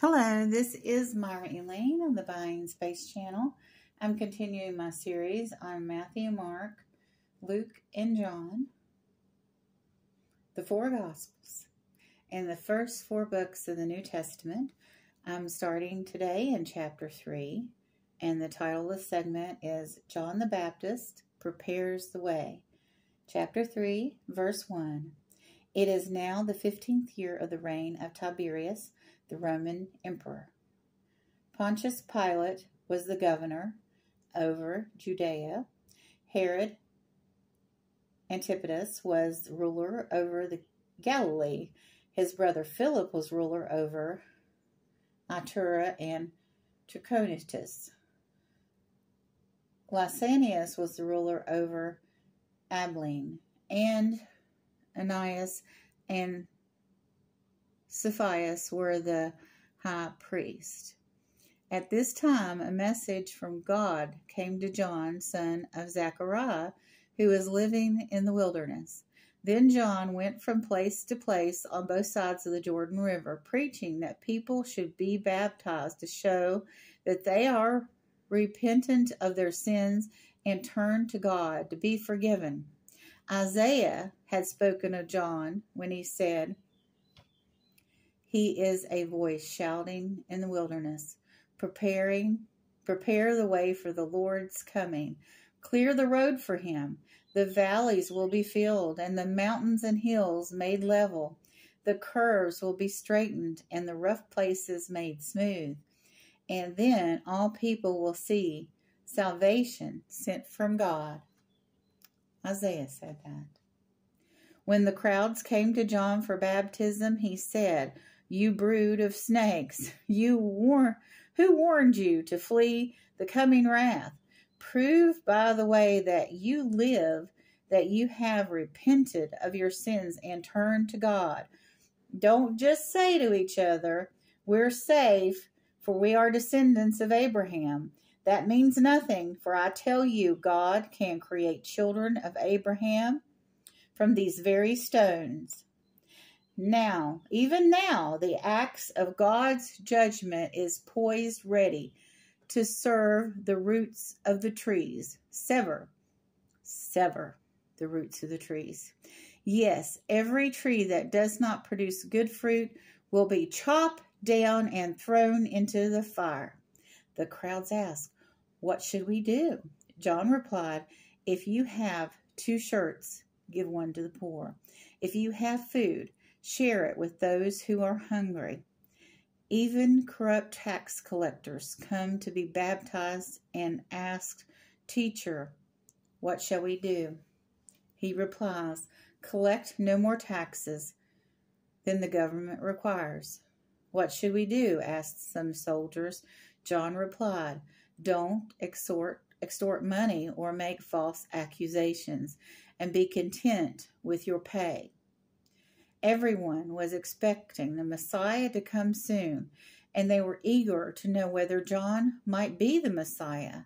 Hello, this is Myra Elaine on the Buying Space channel. I'm continuing my series on Matthew, Mark, Luke, and John, the four Gospels, and the first four books of the New Testament. I'm starting today in chapter 3, and the title of the segment is John the Baptist Prepares the Way. Chapter 3, verse 1. It is now the fifteenth year of the reign of Tiberius the Roman emperor. Pontius Pilate was the governor over Judea. Herod Antipas was ruler over the Galilee. His brother Philip was ruler over Iturea and Trachonitis. Lysanias was the ruler over Abilene, and Ananias and Caiaphas were the high priest. At this time, a message from God came to John, son of Zechariah, who was living in the wilderness. Then John went from place to place on both sides of the Jordan River, preaching that people should be baptized to show that they are repentant of their sins and turn to God to be forgiven. Isaiah had spoken of John when he said, he is a voice shouting in the wilderness, preparing, prepare the way for the Lord's coming. Clear the road for him. The valleys will be filled, and the mountains and hills made level. The curves will be straightened, and the rough places made smooth. And then all people will see salvation sent from God. Isaiah said that. When the crowds came to John for baptism, he said, you brood of snakes, you war who warned you to flee the coming wrath? Prove by the way that you live that you have repented of your sins and turned to God. Don't just say to each other, We're safe, for we are descendants of Abraham. That means nothing, for I tell you, God can create children of Abraham from these very stones. Now, even now, the axe of God's judgment is poised ready to serve the roots of the trees. Sever, sever the roots of the trees. Yes, every tree that does not produce good fruit will be chopped down and thrown into the fire. The crowds asked, What should we do? John replied, If you have two shirts, give one to the poor. If you have food, Share it with those who are hungry. Even corrupt tax collectors come to be baptized and ask, Teacher, what shall we do? He replies, Collect no more taxes than the government requires. What should we do? asked some soldiers. John replied, Don't extort, extort money or make false accusations, and be content with your pay. Everyone was expecting the Messiah to come soon, and they were eager to know whether John might be the Messiah.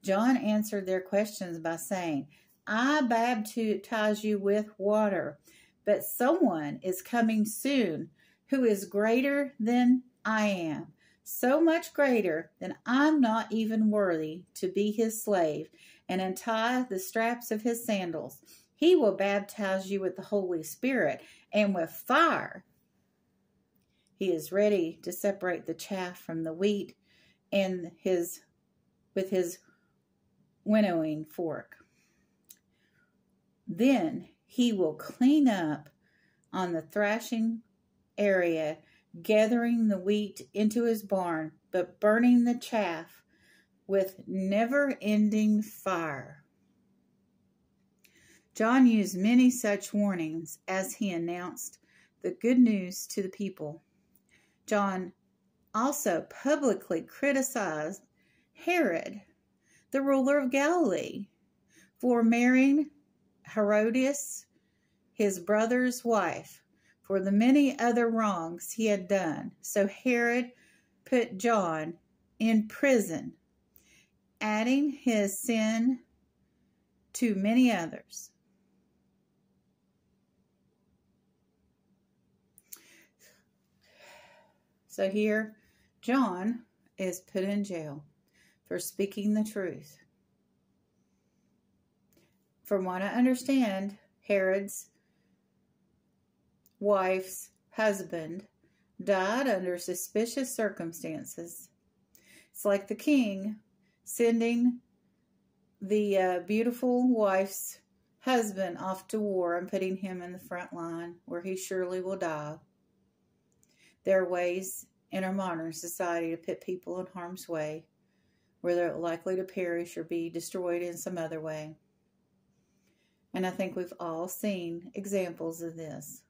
John answered their questions by saying, I baptize you with water, but someone is coming soon who is greater than I am, so much greater that I'm not even worthy to be his slave and untie the straps of his sandals. He will baptize you with the Holy Spirit and with fire. He is ready to separate the chaff from the wheat and his with his winnowing fork. Then he will clean up on the thrashing area, gathering the wheat into his barn, but burning the chaff with never ending fire. John used many such warnings as he announced the good news to the people. John also publicly criticized Herod, the ruler of Galilee, for marrying Herodias, his brother's wife, for the many other wrongs he had done. So Herod put John in prison, adding his sin to many others. So here John is put in jail for speaking the truth. From what I understand, Herod's wife's husband died under suspicious circumstances. It's like the king sending the uh, beautiful wife's husband off to war and putting him in the front line where he surely will die. There are ways in our modern society to put people in harm's way where they're likely to perish or be destroyed in some other way. And I think we've all seen examples of this.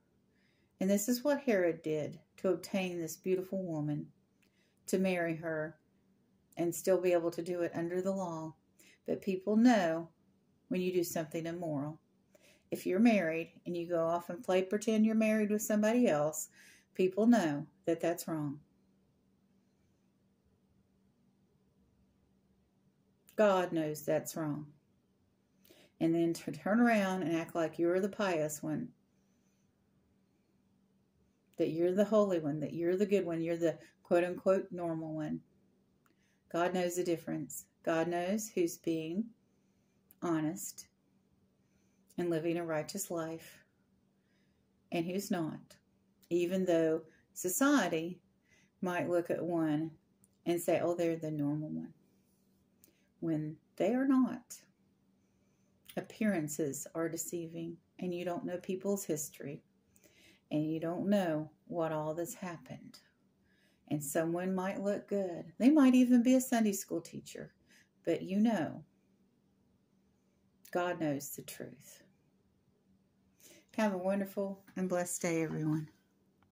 And this is what Herod did to obtain this beautiful woman, to marry her, and still be able to do it under the law. But people know when you do something immoral. If you're married and you go off and play pretend you're married with somebody else, people know that that's wrong. God knows that's wrong. And then to turn around and act like you're the pious one, that you're the holy one, that you're the good one, you're the quote unquote normal one. God knows the difference. God knows who's being honest and living a righteous life and who's not. Even though society might look at one and say, oh, they're the normal one when they are not. Appearances are deceiving, and you don't know people's history, and you don't know what all this happened. And someone might look good. They might even be a Sunday school teacher, but you know, God knows the truth. Have a wonderful and blessed day, everyone.